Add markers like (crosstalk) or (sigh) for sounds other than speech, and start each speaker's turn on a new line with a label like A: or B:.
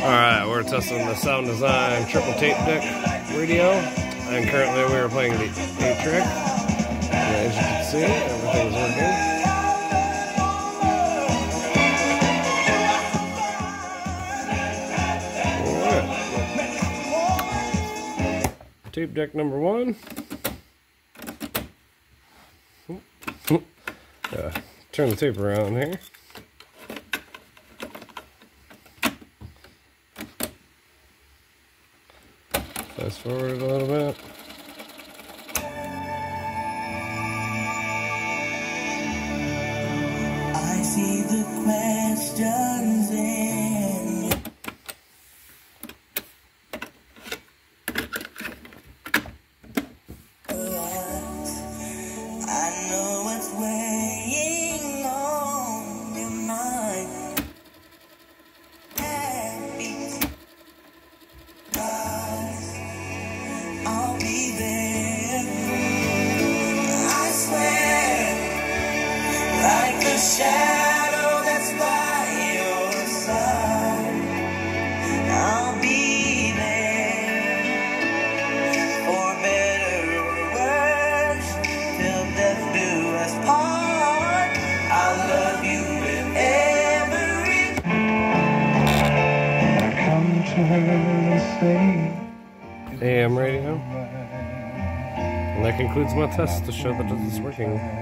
A: Alright, we're testing the Sound Design triple tape deck radio, and currently we are playing the A track. As you can see, everything's working. Tape deck number one. (laughs) Uh, turn the tape around here. Fast forward a little bit.
B: I see the questions in. I know shadow that's by your side. I'll be there for better or worse till death do us part. I love you with every
C: come to say
A: AM radio. And that concludes my test to show that it is working.